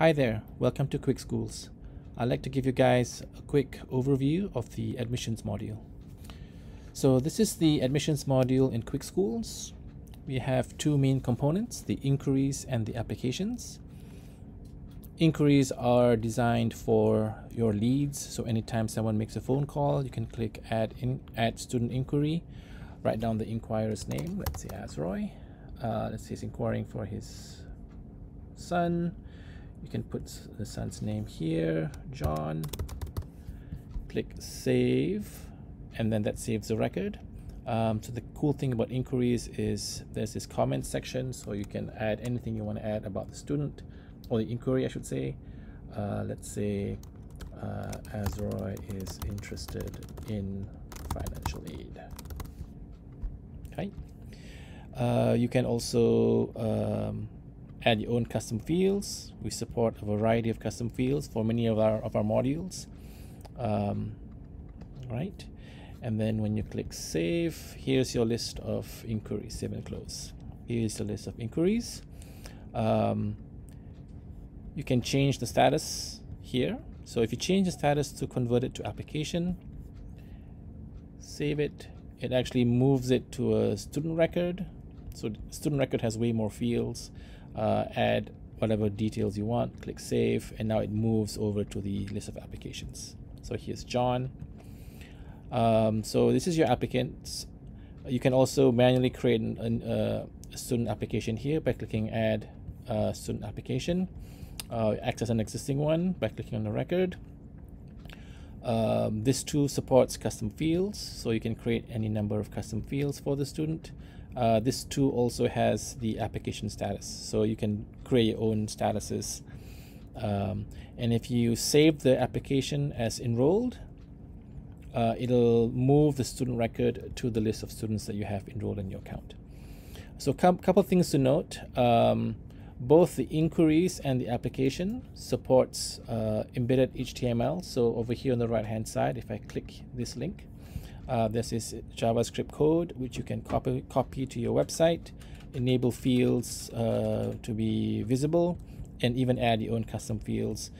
Hi there, welcome to QuickSchools. I'd like to give you guys a quick overview of the admissions module. So this is the admissions module in QuickSchools. We have two main components, the inquiries and the applications. Inquiries are designed for your leads. So anytime someone makes a phone call, you can click add in add student inquiry, write down the inquirer's name. Let's say Azroy. Uh, let's say he's inquiring for his son. You can put the son's name here, John. Click save, and then that saves the record. Um, so the cool thing about inquiries is there's this comment section, so you can add anything you want to add about the student or the inquiry, I should say. Uh, let's say uh, Azroy is interested in financial aid. Okay. Uh, you can also um, add your own custom fields. We support a variety of custom fields for many of our of our modules. Um, right, and then when you click save, here's your list of inquiries. Save and close. Here's the list of inquiries. Um, you can change the status here. So if you change the status to convert it to application, save it, it actually moves it to a student record. So student record has way more fields uh, add whatever details you want, click save, and now it moves over to the list of applications. So here's John. Um, so this is your applicants. You can also manually create an, an, uh, a student application here by clicking add uh, student application. Uh, access an existing one by clicking on the record. Um, this tool supports custom fields, so you can create any number of custom fields for the student. Uh, this tool also has the application status, so you can create your own statuses. Um, and if you save the application as enrolled, uh, it'll move the student record to the list of students that you have enrolled in your account. So a couple things to note. Um, both the inquiries and the application supports uh, embedded HTML. So over here on the right hand side, if I click this link, uh, this is JavaScript code which you can copy copy to your website, enable fields uh, to be visible, and even add your own custom fields,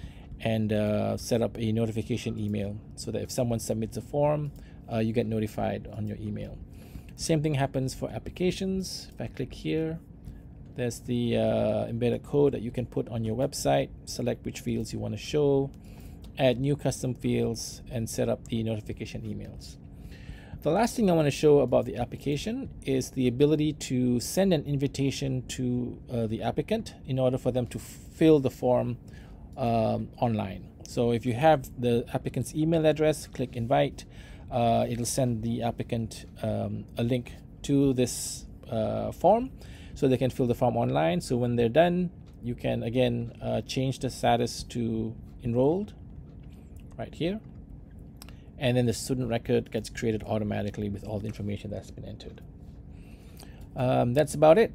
and uh, set up a notification email so that if someone submits a form, uh, you get notified on your email. Same thing happens for applications. If I click here, there's the uh, embedded code that you can put on your website. Select which fields you want to show, add new custom fields, and set up the notification emails. The last thing I want to show about the application is the ability to send an invitation to uh, the applicant in order for them to fill the form um, online. So if you have the applicant's email address, click invite. Uh, it'll send the applicant um, a link to this uh, form so they can fill the form online. So when they're done, you can again uh, change the status to enrolled right here and then the student record gets created automatically with all the information that's been entered. Um, that's about it.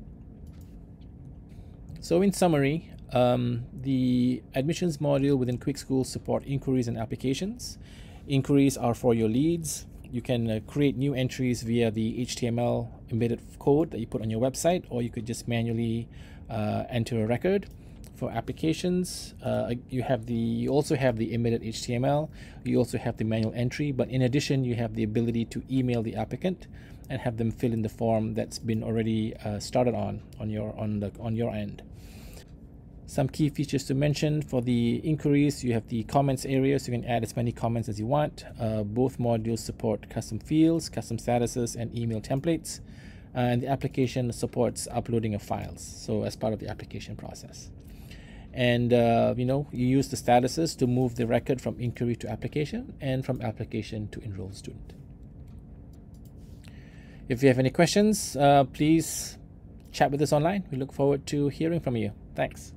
So in summary, um, the admissions module within QuickSchools support inquiries and applications. Inquiries are for your leads. You can uh, create new entries via the HTML embedded code that you put on your website, or you could just manually uh, enter a record for applications. Uh, you have the you also have the embedded HTML you also have the manual entry but in addition you have the ability to email the applicant and have them fill in the form that's been already uh, started on on your on the on your end some key features to mention. For the inquiries you have the comments area so you can add as many comments as you want. Uh, both modules support custom fields custom statuses and email templates. And the application supports uploading of files so as part of the application process. And uh, you know you use the statuses to move the record from inquiry to application and from application to enrolled student. If you have any questions uh, please chat with us online. We look forward to hearing from you. Thanks